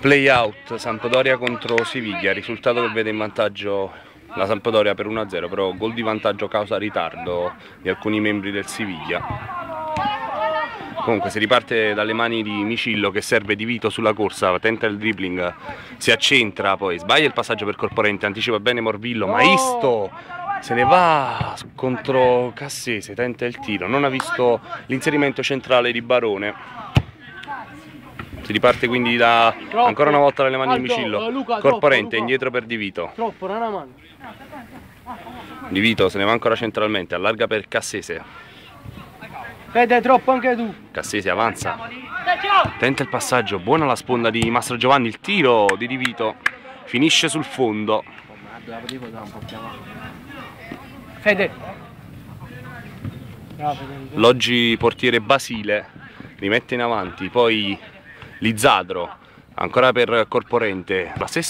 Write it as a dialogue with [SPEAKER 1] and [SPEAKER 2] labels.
[SPEAKER 1] Play out Sampdoria contro Siviglia, risultato che vede in vantaggio la Sampdoria per 1-0, però gol di vantaggio causa ritardo di alcuni membri del Siviglia. Comunque si riparte dalle mani di Micillo che serve di Vito sulla corsa, tenta il dribbling, si accentra, poi sbaglia il passaggio per Corporente, anticipa bene Morvillo, ma Isto se ne va contro Cassese, tenta il tiro, non ha visto l'inserimento centrale di Barone. Si riparte quindi da
[SPEAKER 2] Troppo.
[SPEAKER 1] ancora una volta dalle mani di
[SPEAKER 2] Alto,
[SPEAKER 1] Micillo.
[SPEAKER 2] eh, Luca,
[SPEAKER 1] Corporente
[SPEAKER 2] Luca.
[SPEAKER 1] indietro per Di Vito.
[SPEAKER 2] Troppo, non ha mano.
[SPEAKER 1] Di Vito se ne va ancora centralmente, allarga per Cassese.
[SPEAKER 2] Fede, troppo anche tu.
[SPEAKER 1] Cassese avanza. Tenta il passaggio, buona la sponda di Mastro Giovanni, il tiro di Di Vito. Finisce sul fondo.
[SPEAKER 2] Fede.
[SPEAKER 1] L'oggi portiere Basile rimette in avanti, poi Lizzadro ancora per Corporente, la stessa